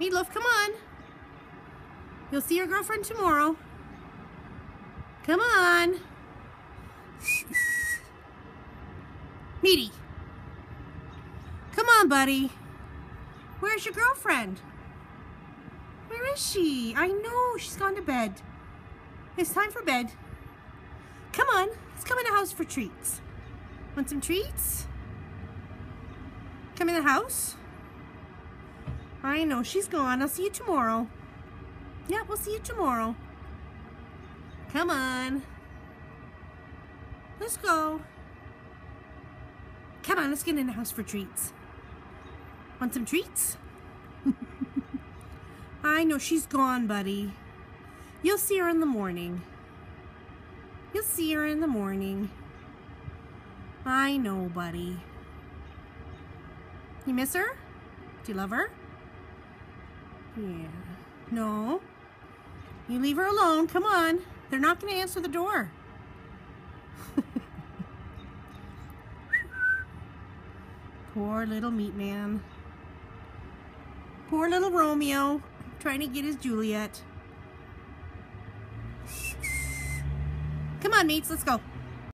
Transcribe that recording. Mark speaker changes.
Speaker 1: Meatloaf, come on. You'll see your girlfriend tomorrow. Come on. Meaty. Come on, buddy. Where's your girlfriend? Where is she? I know, she's gone to bed. It's time for bed. Come on, let's come in the house for treats. Want some treats? Come in the house? I know, she's gone. I'll see you tomorrow. Yeah, we'll see you tomorrow. Come on. Let's go. Come on, let's get in the house for treats. Want some treats? I know, she's gone, buddy. You'll see her in the morning. You'll see her in the morning. I know, buddy. You miss her? Do you love her? Yeah. No. You leave her alone. Come on. They're not going to answer the door. Poor little meat man. Poor little Romeo trying to get his Juliet. Come on, mates. Let's go.